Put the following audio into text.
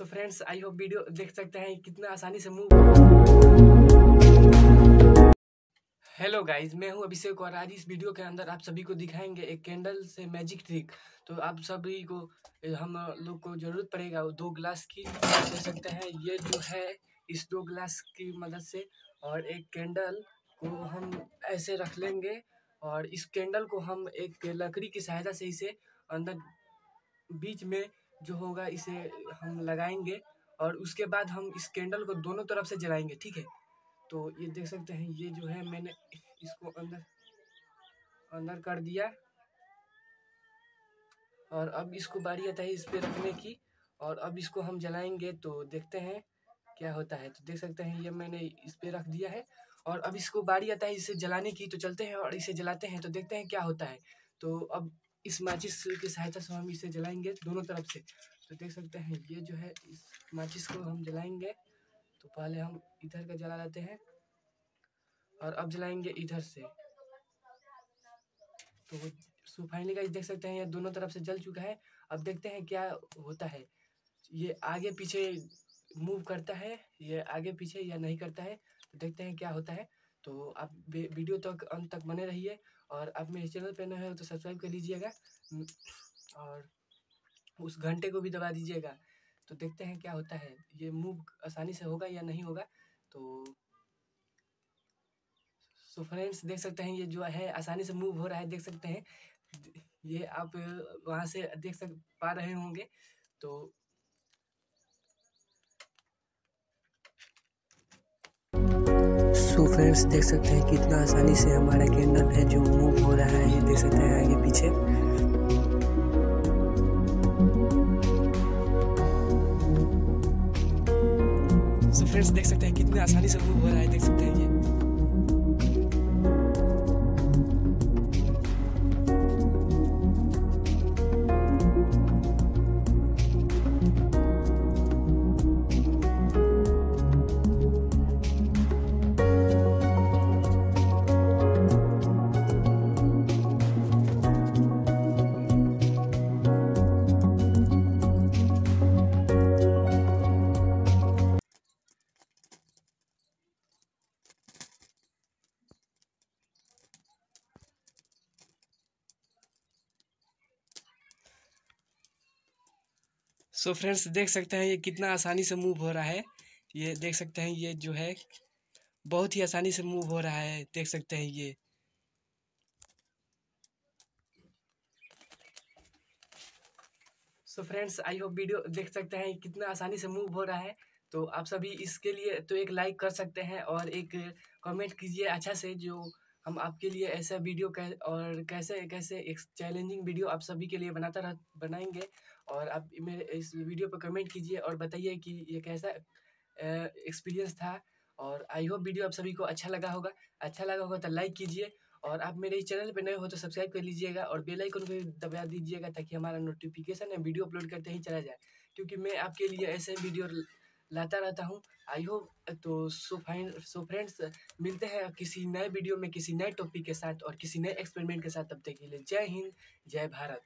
So friends I hope video देख सकते हैं कितना आसानी से मूव हेलो गाइस मैं हूँ अभिषेक और आज इस वीडियो के अंदर आप सभी को दिखाएँगे एक कैंडल से मैजिक ट्रिक तो आप सभी को, हम लोग को ज़रूरत पड़ेगा दो ग्लास की। दे सकते हैं, ये जो है इस दो ग्लास की मदद से और एक कैंडल को हम ऐसे रख लेंगे और इस कैंडल को हम एक लकड़ी की सहायता से इसे अंदर बीच में जो होगा इसे हम लगाएँगे और उसके बाद हम इस कैंडल को दोनों तरफ़ से जलाएँगे, ठीक है? तो ये देख सकते हैं, ये जो है मैंने इसको अंदर अंदर कर दिया। और अब इसको बारी आता है इस पर रखने की और अब इसको हम जलाएँगे तो देखते हैं क्या होता है। तो देख सकते हैं, ये मैंने इस पर रख दिया है और अब इसको बारी आता है इसे जलाने की। तो चलते हैं और इसे जलाते हैं तो देखते हैं क्या होता है। तो अब इस माचिस की सहायता से हम इसे जलाएँगे दोनों तरफ़ से। तो देख सकते हैं, ये जो है इस माचिस को हम जलाएँगे। तो पहले हम इधर का जला लेते हैं और अब जलाएँगे इधर से। तो सो फाइनली का देख सकते हैं, ये दोनों तरफ़ से जल चुका है। अब देखते हैं क्या होता है। ये आगे पीछे मूव करता है, ये आगे पीछे या नहीं करता है। तो देखते हैं क्या होता है। तो आप वीडियो तक, अंत तक बने रहिए और आप मेरे चैनल पर नए हो तो सब्सक्राइब कर लीजिएगा। और उस घंटे को भी दबा दीजिएगा। तो देखते हैं क्या होता है। ये मूव आसानी से होगा या नहीं होगा। तो सो फ्रेंड्स देख सकते हैं ये जो है, आसानी से मूव हो रहा है, देख सकते हैं। ये आप वहाँ से देख सक, पा रहे होंगे। तो सो फ्रेंड्स देख सकते हैं कितना आसानी से हमारा कैंडल है जो मूव हो रहा है ये देख सकते हैं आगे पीछे। सो फ्रेंड्स देख सकते हैं कितने आसानी से मूव हो रहा है, देख सकते हैं ये। सो so फ्रेंड्स देख सकते हैं ये कितना आसानी से मूव हो रहा है। ये देख सकते हैं ये जो है, बहुत ही आसानी से मूव हो रहा है। देख सकते हैं ये। So friends I hope video देख सकते हैं कितना आसानी से मूव हो रहा है। तो आप सभी इसके लिए तो एक लाइक कर सकते हैं और एक कमेंट कीजिए अच्छा से जो हम आपके लिए ऐसा वीडियो कै, और कैसे कैसे एक चैलेंजिंग वीडियो आप सभी के लिए बनाता रह, बनाएँगे। और आप मेरे, इस वीडियो पर कमेंट कीजिए और बताइए कि ये कैसा एक्सपीरियंस था। और आई होप वीडियो आप सभी को अच्छा लगा होगा। अच्छा लगा होगा तो लाइक कीजिए। और आप मेरे इस चैनल पर नए हो तो सब्सक्राइब कर लीजिएगा और बेल आइकन को दबा दीजिएगा ताकि हमारा नोटिफिकेशन है, वीडियो अपलोड करते ही चला जाए। क्योंकि मैं आपके लिए ऐसे वीडियो लाता रहता हूँ। आई होप तो सो फाइन सो फ्रेंड्स मिलते हैं किसी नए वीडियो में, किसी नए टॉपिक के साथ और किसी नए एक्सपेरिमेंट के साथ। तब तक के लिए जय हिंद, जय भारत।